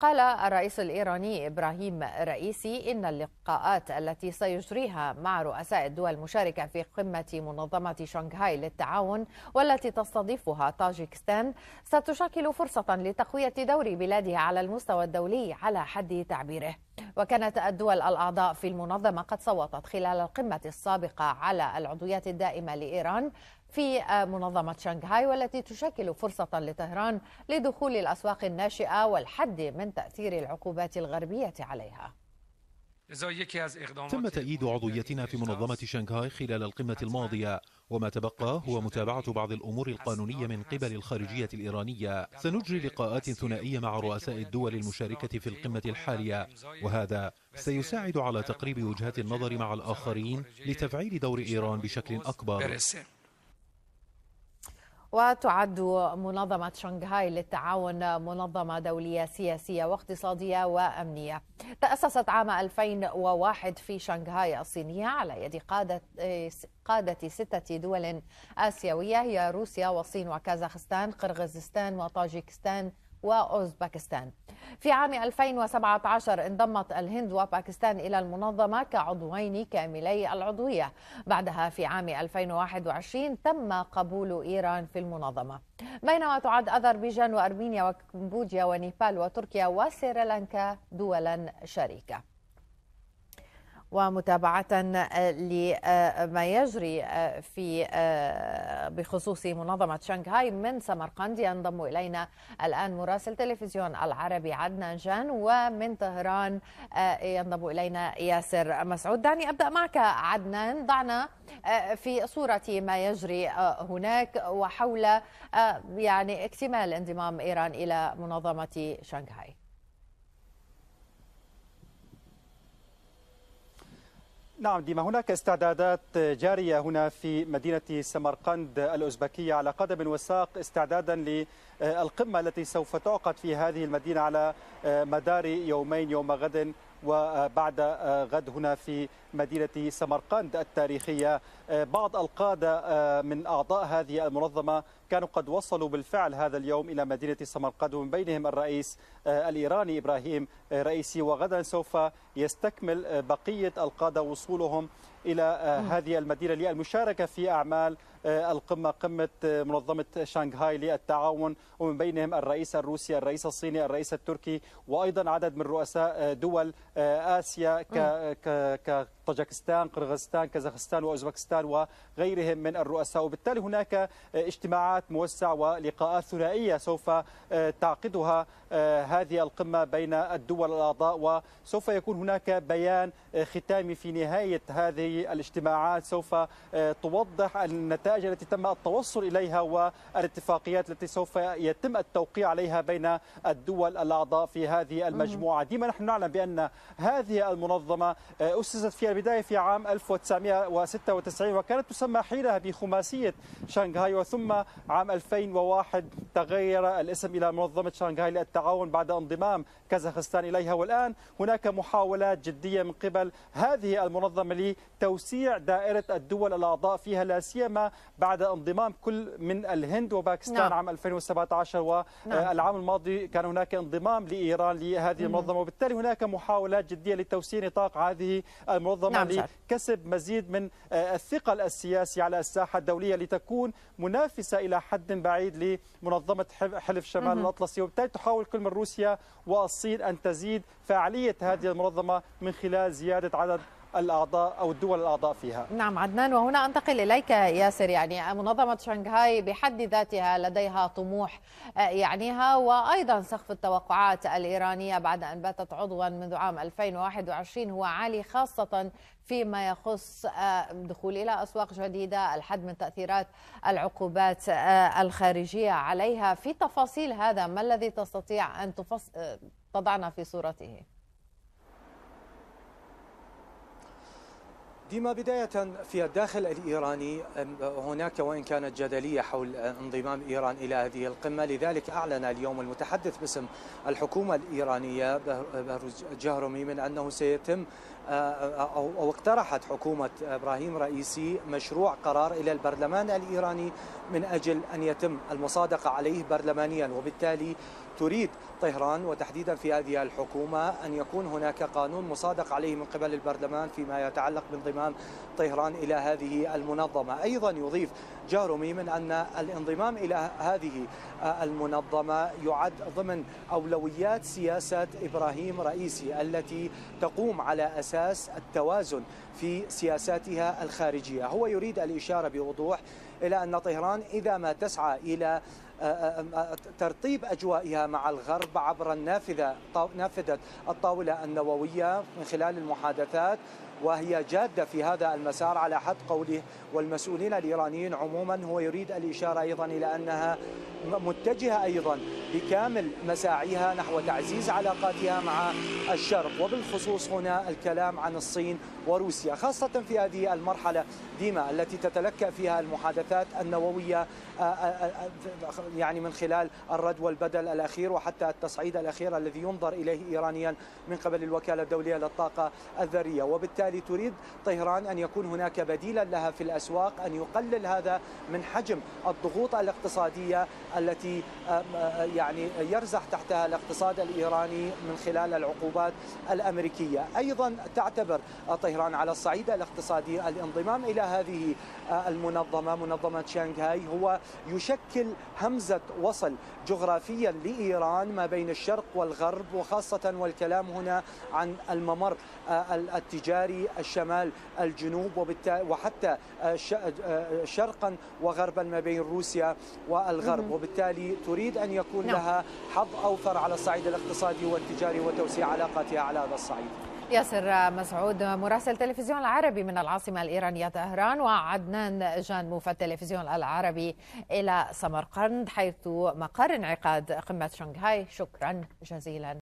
قال الرئيس الإيراني إبراهيم رئيسي إن اللقاءات التي سيجريها مع رؤساء الدول المشاركة في قمة منظمة شنغهاي للتعاون والتي تستضيفها طاجيكستان ستشكل فرصة لتقوية دور بلاده على المستوى الدولي على حد تعبيره. وكانت الدول الأعضاء في المنظمة قد صوتت خلال القمة السابقة على العضويات الدائمة لإيران في منظمة شنغهاي والتي تشكل فرصة لطهران لدخول الأسواق الناشئة والحد من تأثير العقوبات الغربية عليها. تم تأييد عضويتنا في منظمة شنغهاي خلال القمة الماضية وما تبقى هو متابعة بعض الأمور القانونية من قبل الخارجية الإيرانية. سنجري لقاءات ثنائية مع رؤساء الدول المشاركة في القمة الحالية. وهذا سيساعد على تقريب وجهات النظر مع الآخرين لتفعيل دور إيران بشكل أكبر. وتعد منظمة شنغهاي للتعاون منظمة دولية سياسية واقتصادية وأمنية. تأسست عام 2001 في شنغهاي الصينية على يد قادة قادة ستة دول آسيوية هي روسيا والصين وكازاخستان قرغيزستان وطاجيكستان وأوزبكستان. في عام 2017 انضمت الهند وباكستان إلى المنظمة كعضوين كاملي العضوية. بعدها في عام 2021 تم قبول إيران في المنظمة. بينما تعد أذربيجان وأرمينيا وكمبوديا ونيبال وتركيا وسريلانكا دولا شريكة. ومتابعة آه، لما يجري آه، في آه، بخصوص منظمة شنغهاي من سمرقند ينضم إلينا الآن مراسل تلفزيون العربي عدنان جان ومن طهران ينضم إلينا ياسر مسعود. دعني أبدأ معك عدنان. ضعنا في صورة ما يجري هناك وحول يعني اكتمال انضمام إيران إلى منظمة شنغهاي نعم ديما هناك استعدادات جارية هنا في مدينة سمرقند الأوزبكية على قدم وساق استعدادا للقمة التي سوف تعقد في هذه المدينة على مدار يومين يوم غد وبعد غد هنا في مدينة سمرقند التاريخية. بعض القادة من أعضاء هذه المنظمة كانوا قد وصلوا بالفعل هذا اليوم إلى مدينة سمرقند ومن بينهم الرئيس الإيراني إبراهيم رئيسي وغدا سوف يستكمل بقية القادة وصولهم إلى هذه المدينة للمشاركة في أعمال القمة قمة منظمة شانغهاي للتعاون ومن بينهم الرئيس الروسي الرئيس الصيني الرئيس التركي وأيضا عدد من رؤساء دول آسيا كطاجكستان قرغيزستان كازاخستان وأوزبكستان وغيرهم من الرؤساء. وبالتالي هناك اجتماعات موسعة ولقاءات ثنائية سوف تعقدها هذه القمة بين الدول الأعضاء. وسوف يكون هناك بيان ختامي في نهاية هذه الاجتماعات. سوف توضح النتائج التي تم التوصل إليها والاتفاقيات التي سوف يتم التوقيع عليها بين الدول الأعضاء في هذه المجموعة. ديما نحن نعلم بأن هذه المنظمة أسست في البداية في عام 1996 وكانت تسمى حينها بخماسية شنغهاي وثم عام 2001 تغير الاسم إلى منظمة شنغهاي للتعاون بعد انضمام كازاخستان إليها والآن هناك محاولات جدية من قبل هذه المنظمة لتوسيع دائرة الدول الأعضاء فيها لا سيما بعد انضمام كل من الهند وباكستان نعم. عام 2017 والعام نعم. الماضي كان هناك انضمام لإيران لهذه المنظمة وبالتالي هناك محاولات جدية لتوسيع نطاق هذه المنظمة نعم لكسب مزيد من الثقل السياسي على الساحة الدولية لتكون منافسة إلى حد بعيد لمنظمة حلف شمال الأطلسي. وبالتالي تحاول كل من روسيا والصين أن تزيد فعالية هذه المنظمة من خلال زيادة عدد الأعضاء أو الدول الأعضاء فيها. نعم عدنان وهنا أنتقل إليك ياسر. يعني منظمة شنغهاي بحد ذاتها لديها طموح يعنيها وأيضا سقف التوقعات الإيرانية بعد أن باتت عضوا منذ عام 2021 هو عالي خاصة فيما يخص الدخول إلى أسواق جديدة الحد من تأثيرات العقوبات الخارجية. عليها في تفاصيل هذا ما الذي تستطيع أن تضعنا في صورته؟ ديما بداية في الداخل الإيراني هناك وإن كانت جدلية حول انضمام إيران إلى هذه القمة. لذلك أعلن اليوم المتحدث باسم الحكومة الإيرانية جهرمي من أنه سيتم أو اقترحت حكومة إبراهيم رئيسي مشروع قرار إلى البرلمان الإيراني من أجل أن يتم المصادقة عليه برلمانيا. وبالتالي تريد طهران وتحديدا في هذه الحكومة أن يكون هناك قانون مصادق عليه من قبل البرلمان فيما يتعلق بانضمام طهران إلى هذه المنظمة. أيضا يضيف جارمي من أن الانضمام إلى هذه المنظمة يعد ضمن أولويات سياسة إبراهيم رئيسي التي تقوم على أساس التوازن في سياساتها الخارجية. هو يريد الإشارة بوضوح إلى أن طهران إذا ما تسعى إلى ترطيب أجوائها مع الغرب عبر النافذة نافذة الطاولة النووية من خلال المحادثات. وهي جادة في هذا المسار على حد قوله والمسؤولين الإيرانيين عموما هو يريد الإشارة أيضا إلى أنها متجهة أيضا بكامل مساعيها نحو تعزيز علاقاتها مع الشرق وبالخصوص هنا الكلام عن الصين وروسيا خاصة في هذه المرحلة. ديما التي تتلكأ فيها المحادثات النووية يعني من خلال الرد والبدل الأخير وحتى التصعيد الأخير الذي ينظر إليه إيرانيا من قبل الوكالة الدولية للطاقة الذرية. وبالتالي تريد طهران أن يكون هناك بديلا لها في الأسواق أن يقلل هذا من حجم الضغوط الاقتصادية التي يعني يرزح تحتها الاقتصاد الإيراني من خلال العقوبات الأمريكية. أيضا تعتبر طهران على الصعيد الاقتصادي الانضمام إلى هذه المنظمة منظمة شانغهاي هو يشكل همزة وصل جغرافيا لإيران ما بين الشرق والغرب وخاصة والكلام هنا عن الممر التجاري الشمال الجنوب وحتى شرقا وغربا ما بين روسيا والغرب. وبالتالي تريد أن يكون نعم. لها حظ أوفر على الصعيد الاقتصادي والتجاري وتوسيع علاقاتها على هذا الصعيد. ياسر مسعود مراسل تلفزيون العربي من العاصمة الإيرانية طهران وعدنان جانمو التلفزيون العربي إلى سمرقند حيث مقر انعقاد قمة شنغهاي. شكرا جزيلا.